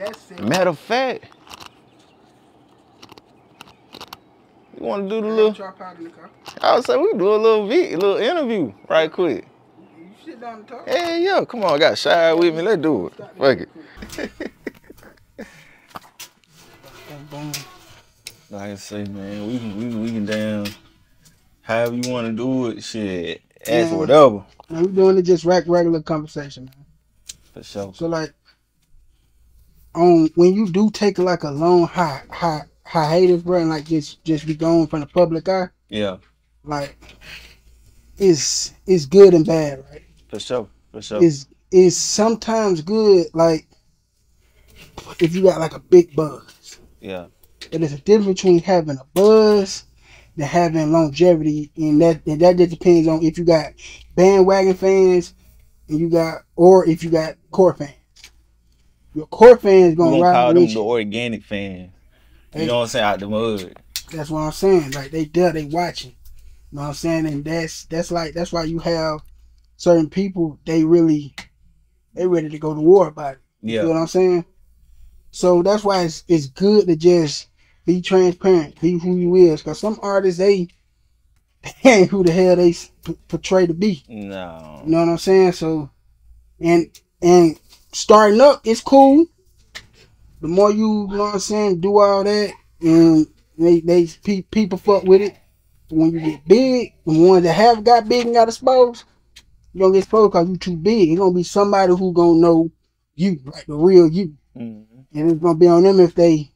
That's it. Matter of fact, you want to do the I little? Trap out in the car. I would say we do a little vid, a little interview right quick. You sit down and talk. Hey, yo, come on, I got shy with me. Let's do it. Fuck it. Like I say, man, we can we, we can damn however you want to do it. Shit, ask Yeah. whatever Now we doing it just reg- regular conversation, man. for sure. So like, um, when you do take like a long hi hi hiatus, bro, and like just just be gone from the public eye, Yeah, like, it's it's good and bad, right? for sure, for sure. It's it's sometimes good, like, if you got like a big buzz. Yeah, But there's a difference between having a buzz than having longevity, and that and that just depends on if you got bandwagon fans and you got, or if you got core fans. Your core fans gonna gonna ride call them with the organic fan. Hey. You know what I'm saying? Out the mud. That's what I'm saying. Like they there, they watching. You know what I'm saying? And that's that's like that's why you have certain people. They really they ready to go to war about it. You Yeah, know what I'm saying? So that's why it's it's good to just be transparent, be who you is. Cause some artists they, they ain't who the hell they portray to be. no. You know what I'm saying? So, and and starting up, it's cool. The more you, you know what I'm saying, do all that, and they they pe- people fuck with it. When you get big, the ones that have got big and got exposed, you don't get exposed because you too big. It's gonna be somebody who gonna know you, like the real you, Mhm. and it's gonna be on them if they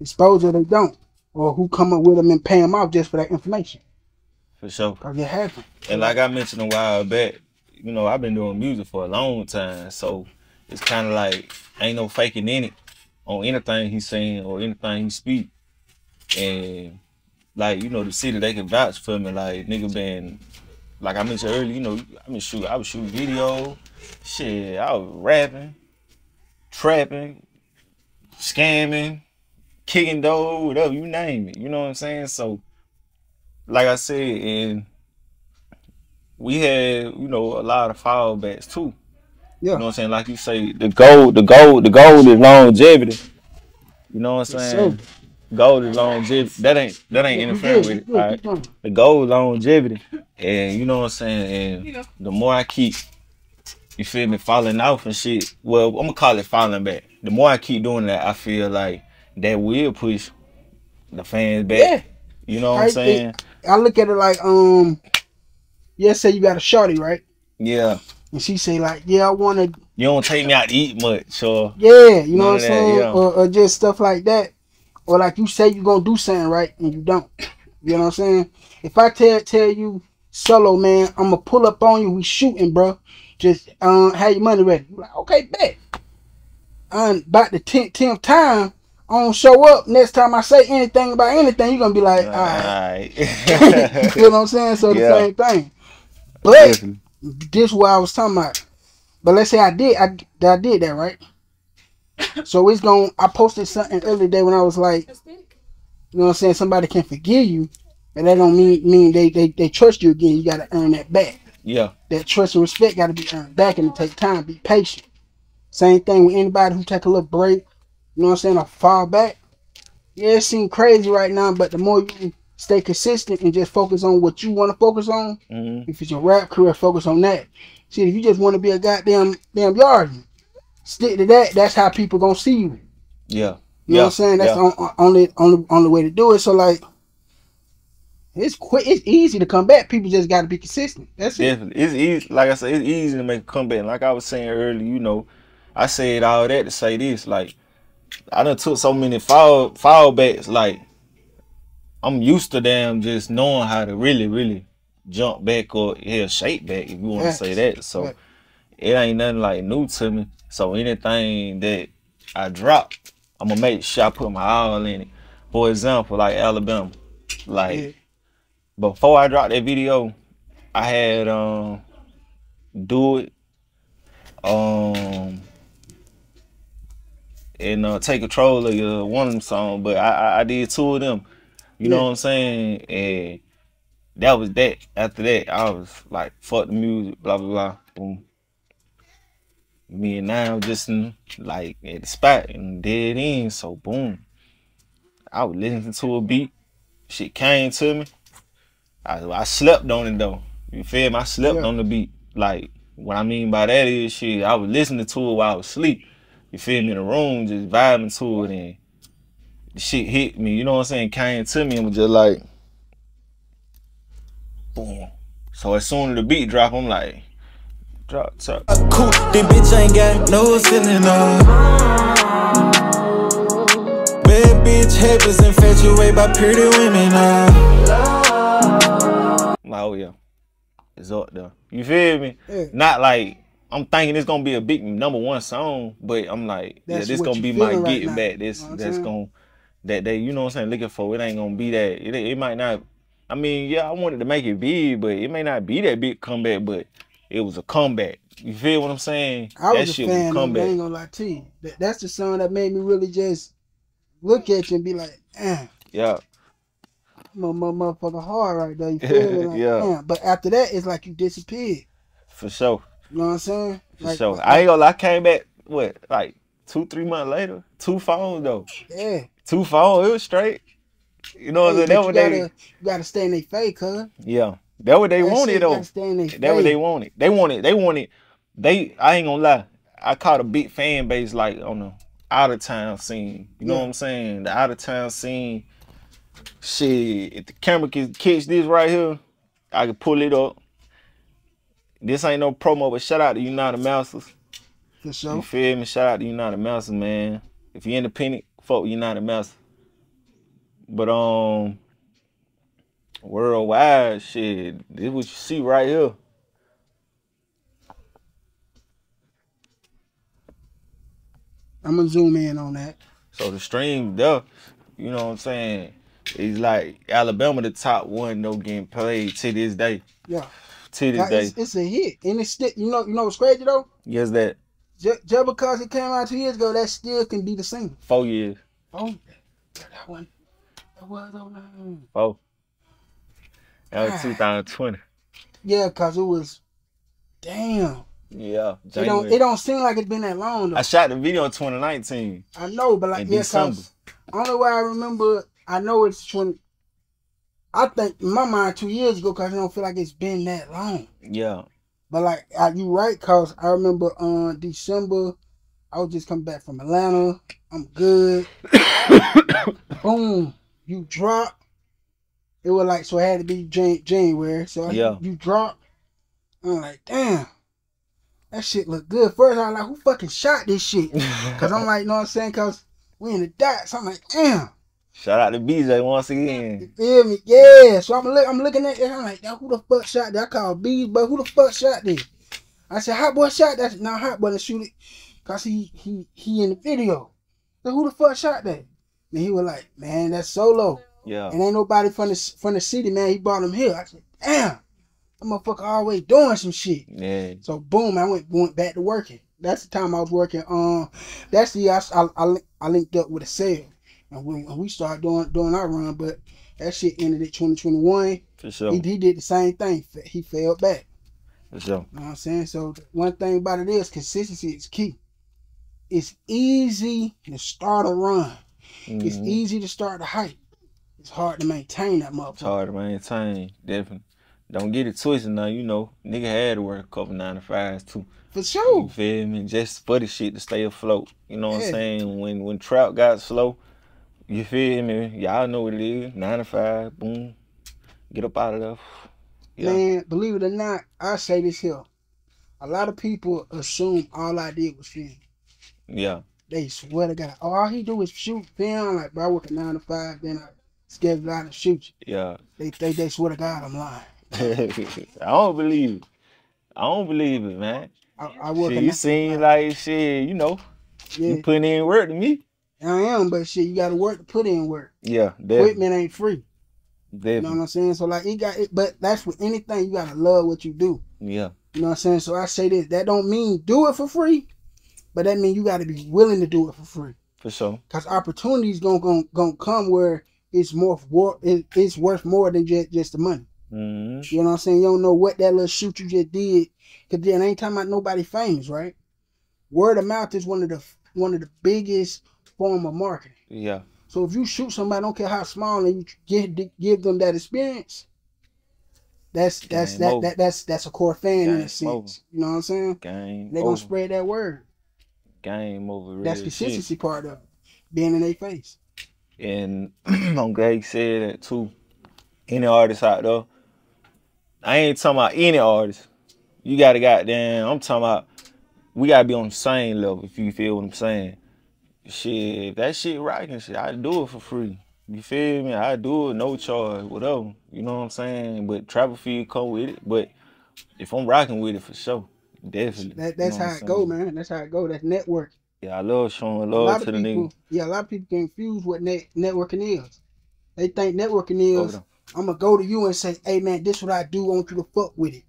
expose or they don't, or who come up with them and pay them off just for that information. For sure. Cause it happens. And like I mentioned a while back, you know, I've been doing music for a long time, so it's kind of like ain't no faking in it on anything he's saying or anything he speak. And like you know, the city they can vouch for me. Like nigga been, like I mentioned earlier, you know, I mean shoot, I was shooting video, shit, I was rapping, trapping, scamming, kicking door, whatever you name it. You know what I'm saying? So, like I said, and we had, you know, a lot of fallbacks too. Yeah. You know what I'm saying? Like you say, the gold, the gold, the gold is longevity. You know what I'm saying? Gold is longevity. That ain't that ain't interfering with it. good, All right. The goal is longevity. And you know what I'm saying? And the more I keep you feel me, falling off and shit. Well, I'm gonna call it falling back. The more I keep doing that, I feel like that will push the fans back. Yeah. You know what I I'm saying? I look at it like, um, yeah, say you got a shorty, right? Yeah. And she say like, yeah, I want to, You don't take me out to eat much, or yeah, you know what I'm of that, saying, yeah. or, or just stuff like that, or like you say you gonna do something right and you don't. You know what I'm saying? If I tell tell you solo man, I'm gonna pull up on you. We shooting, bro. Just um, have your money ready. You like, okay, bet. And about the tenth tenth time, I don't show up. Next time I say anything about anything, you're gonna be like, all right. you know what I'm saying? So the Yeah. same thing. But Definitely. This what I was talking about. But let's say I did, I, I did that right. So it's going. I posted something earlier day when I was like, you know what I'm saying. Somebody can forgive you, but that don't mean mean they they, they trust you again. You got to earn that back. Yeah. That trust and respect got to be earned back, and it take time. Be patient. Same thing with anybody who take a little break. You know what I'm saying? Or fall back. Yeah, it seems crazy right now, but the more you stay consistent and just focus on what you want to focus on, hmm if it's your rap career, focus on that. See, if you just want to be a goddamn damn yard, stick to that. That's how people gonna see you. Yeah. You know what I'm saying? That's yeah. the only only only way to do it. So like, it's quick. It's easy to come back. People just got to be consistent. That's it. Definitely. It's easy. Like I said, it's easy to make a comeback. Like I was saying earlier, you know, I said all that to say this. Like, I done took so many fall fall backs. Like, I'm used to them just knowing how to really, really jump back or yeah, shake back if you want to say that. So it ain't nothing like new to me. So anything that I drop, I'm gonna make sure I put my all in it. For example, like Alabama, like Yeah. before I dropped that video, I had um do it um and uh, take control of your one of them song, but I, I I did two of them. You know Yeah. what I'm saying? And that was that. After that, I was like, fuck the music, blah blah blah. Boom. Me and now just in, like at the spot and dead end. So boom. I was listening to a beat. Shit came to me. I, I slept on it though. You feel me? I slept Yeah. on the beat. Like what I mean by that is shit. I was listening to it while I was asleep. You feel me in the room, just vibing to it, and the shit hit me. You know what I'm saying? Came to me and was just like, boom. So as soon as the beat drop, I'm like, drop top. Cool, then bitch ain't got no ceiling up. Bad bitch habits infatuated by pretty women. I'm like, oh yeah, it's up there. You feel me? Yeah. Not like I'm thinking it's gonna be a big number one song, but I'm like, That's yeah, this gonna be my feeling right getting now. back. This Know that's saying? gonna that they, you know what I'm saying, looking for. It ain't gonna be that. It, it might not. I mean, yeah, I wanted to make it big, but it may not be that big comeback, but it was a comeback. You feel what I'm saying? I that was a shit fan was. I comeback. ain't gonna lie to you. That, that's the song that made me really just look at you and be like, eh, Yeah, my, my motherfucker hard right there. You feel me? Like, Yeah. "Damn." But after that, it's like you disappeared. for sure. You know what I'm saying? For Like, sure. like- I ain't gonna lie, I came back what, like two, three months later? Two phones though. yeah. Two phones, it was straight. You know what I'm saying? That you what gotta, they you gotta stay in their face, cuz. Yeah. That what they That wanted though. That what they wanted. They wanted. They wanted. They. I ain't gonna lie. I caught a big fan base like on the out of town scene. You know what I'm saying? The out of town scene. Shit. If the camera can catch this right here, I can pull it up. This ain't no promo, but shout out to United Masters. For You sure. feel me? Shout out to United Masters, man. If you're independent, fuck United Masters. But um, worldwide, shit, this what you see right here. I'm gonna zoom in on that. So the stream though, you know what I'm saying? It's like Alabama, the top one, though, getting played to this day. Yeah. To this Like, day. it's, it's a hit. And it's still, you know, you know what's crazy though? Yes, that Just, just because it came out two years ago, that still can be the same. four years. Oh, that one. That was on. Four. That was Ah. 2020. Yeah, cause it was. Damn. Yeah. It don't. It don't seem like it's been that long though. I shot the video in 2019 I know, but like yeah, December. cause only way I remember, I know it's twenty. I think in my mind two years ago, cause I don't feel like it's been that long. Yeah. But like I, you right, cause I remember on December, I was just coming back from Atlanta. I'm good. Boom, you drop. It was like so it had to be Jan- January. So Yeah. you drop. I'm like, damn, that shit look good. First I was like, who fucking shot this shit? Cause I'm like, you know what I'm saying? Cause we in the dots. I'm like, damn. Shout out to BJ once You again. feel me? Yeah. So I'm look, I'm looking at it. I'm like, who the fuck shot that? I called bees, but who the fuck shot this? I said, Hot Boy shot that. Now Hot Boy to shoot it, cause he he he in the video. So who the fuck shot that? And he was like, man, that's solo. Yeah. And ain't nobody from the from the city, man. He brought him here. I said, damn, that motherfucker always doing some shit. Yeah. So boom, I went went back to working. That's the time I was working. Um, that's the I, I, I, I linked up with a sale, and we, and we started doing doing our run. But that shit ended at 2021. For sure. He, he did the same thing. He fell back. For sure. You know what I'm saying? So one thing about it is consistency is key. It's easy to start a run. It's Mhm. easy to start a hype. It's hard to maintain that It's hard to maintain, definitely. Don't get it twisted now, you know. Nigga had to work a couple nine to fives too. For You sure. feel me? Just for the shit to stay afloat. You know what Yeah. I'm saying? When when trout got slow, you feel me? Y'all know what it is. Nine to five, boom. Get up out of there. Yeah. Man, believe it or not, I say this here. A lot of people assume all I did was film. Yeah. They swear to God, oh, all he do is shoot film. Like, bro, I work a nine to five, then I schedule out and shoot you. Yeah. They, they, they swear to God, I'm lying. I don't believe it. I don't believe it, man. I, I work Shit, a you seem like shit, you know, yeah, you putting in work to me. I am, but shit, you got to work to put in work. Yeah, definitely. Equipment ain't free. You know what I'm saying? So like, it got it, but that's with anything. You gotta love what you do. Yeah, You know what I'm saying? So I say this. That don't mean do it for free, but that mean you got to be willing to do it for free. for sure. Cause opportunities gonna gonna, gonna come where it's more war, it, it's worth more than just just the money. hmm You know what I'm saying? You don't know what that little shoot you just did, cause then I ain't talking about nobody famous, right? word of mouth is one of the one of the biggest form of marketing. Yeah. So if you shoot somebody, I don't care how small, and you give give them that experience, that's that's Game that, over. that that's that's a core fan in a sense. over. You know what I'm saying? Game They over. gonna spread that word. Game over. Real That's shit. consistency part of it. Being in their face. And I'm glad you said that too. Any artist out there, I ain't talking about any artist. You gotta goddamn. I'm talking about. We gotta be on the same level. If you feel what I'm saying. Shit, if that shit rocking, shit, I do it for free. You feel me? I do it no charge, whatever. You know what I'm saying? But travel fee come with it. But if I'm rocking with it for sure, definitely. That You that's know how it go, man. That's how it go. That's network. Yeah, I love showing love to the people, nigga. yeah, a lot of people confuse what net, networking is. They think networking is. I'm gonna go to you and say, "Hey man, this what I do. I want you to fuck with it."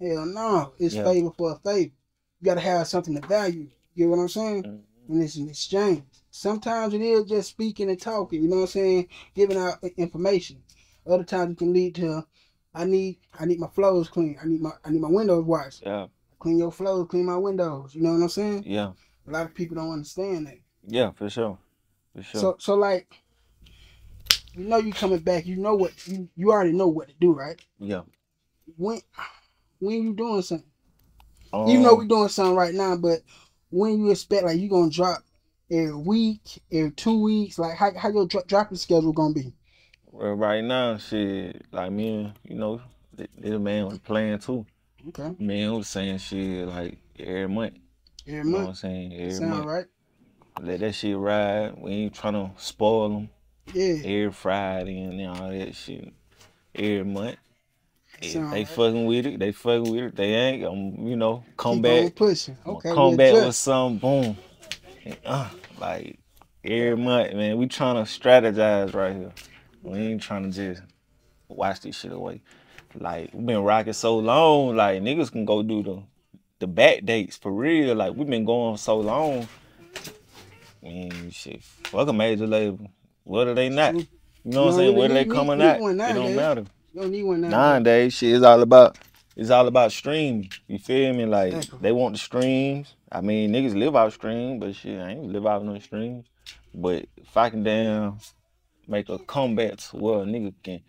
Hell no, it's Yeah. favor for a favor. You gotta have something to value. You get what I'm saying? Mhm. And it's an exchange. Sometimes it is just speaking and talking. You know what I'm saying? Giving out information. Other times it can lead to, I need I need my flows clean. I need my I need my windows washed. Yeah, Clean your flows. Clean my windows. You know what I'm saying? yeah, A lot of people don't understand that. yeah, for sure, for sure. So so like you know you coming back, you know what you, you already know what to do, right? yeah. When when you doing something. Even though Um, we doing something right now, but when you expect like you gonna drop every week, every two weeks, like how how your dro- dropping schedule gonna be? Well, right now, shit, like me and, you know, the, the man was playing too. Okay. Man was saying shit like every month. Every You know what I'm saying? Every Sound month. right? Let that shit ride. We ain't trying to spoil them Yeah. every Friday and all that shit. Every month. If they fucking with it, they fucking with it. They ain't, um, you know, come back. pushing. Okay. come back with some boom. And, uh, like every month, man. We trying to strategize right here. We ain't trying to just watch this shit away. Like we been rocking so long, like niggas can go do the the back dates for real. Like we been going so long. Man, shit, fuck a major label. What are they not? You know what I'm saying? Whether they coming out, it don't matter. You don't need one now. Nowadays, shit is all about it's all about streams. You feel me? Like they want the streams. I mean, niggas live out stream, but shit, I ain't live out no streams. But if I can damn make a comeback to where a nigga can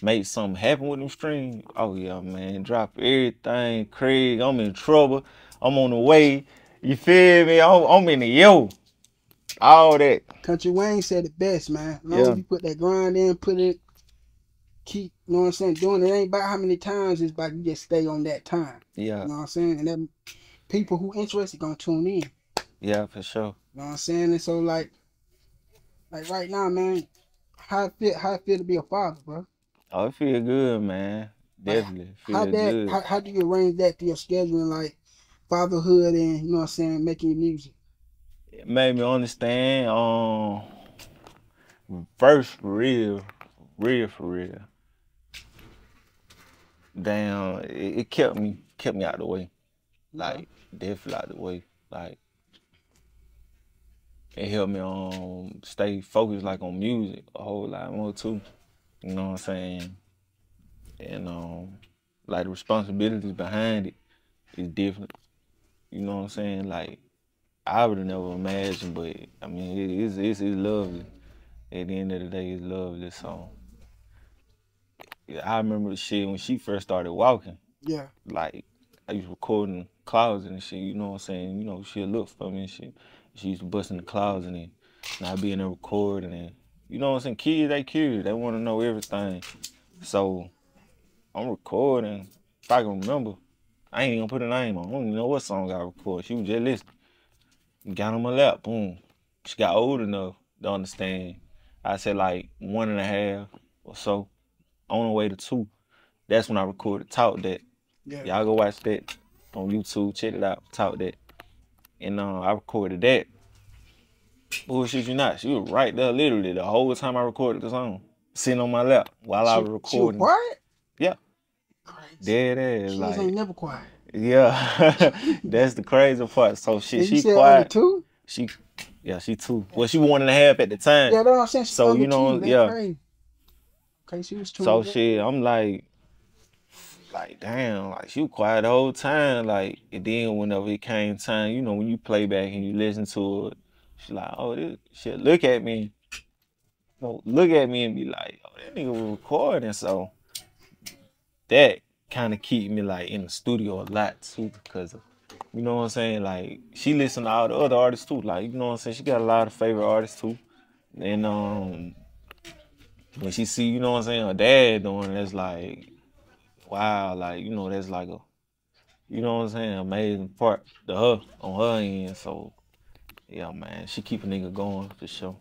make something happen with them streams, oh yeah, man, drop everything. Craig, I'm in trouble. I'm on the way. You feel me? I'm, I'm in the yo. All that. Kountry Wayne said it best, man. Long Yeah. as you put that grind in, put it, keep, you know what I'm saying, doing it ain't about how many times, it's about you just stay on that time. Yeah, You know what I'm saying? And then people who interested are gonna tune in. Yeah, for sure. You know what I'm saying? And so like like right now, man, how it feel how it feel to be a father, bro? Oh, it feel good, man. Definitely feel How that good. how, how do you arrange that to your schedule and like fatherhood and you know what I'm saying, making music? it made me understand um first for real real for real damn it, it kept me kept me out the way. Like definitely out the way. Like it helped me um stay focused like on music a whole lot more too. You know what i'm saying? And um like the responsibilities behind it is different. You know what i'm saying? Like I would have never imagined, but I mean, it's, it's it's lovely. At the end of the day, it's lovely. So, yeah, I remember the shit when she first started walking. Yeah. Like, I used recording record in the closet and shit. You know what I'm saying? You know, she'd look for me and shit. She used to bust in the clouds and, and I'd be in there recording and you know what I'm saying? Kids, they curious. They want to know everything. So, I'm recording. If I can remember, I ain't even gonna put a name on. I don't even know what song I recorded. She was just listening. Got on my lap, boom. She got old enough to understand. I said like one and a half or so. On the way to two. That's when I recorded Talk That. Yeah. Y'all go watch that on YouTube. Check it out. Talk That. And uh, I recorded that. Bullshit you not. She was right there literally the whole time I recorded the song. Sitting on my lap while I She- was She was recording. quiet? Yeah. Crazy. Dead ass. She Like, ain't never quiet. yeah. That's the crazy part. So shit, she only quiet. two? She, yeah, she two. Well, she one and a half at the time. Yeah, that's what I'm saying. She So, you know, two. Yeah. Crazy. Okay, she was so shit, I'm like, like damn, like she was quiet the whole time. Like and then whenever it came time, you know, when you play back and you listen to it, she like, oh this shit, look at me. You know, look at me and be like, oh that nigga was recording. So that kind of keep me like in the studio a lot too because of you know what I'm saying? Like she listen to all the other artists too. Like you know what I'm saying? She got a lot of favorite artists too. And um when she see, you know what I'm saying, her dad doing it's like wow, like you know, that's like a you know what I'm saying, amazing part to her on her end. So yeah, man, she keep a nigga going for sure.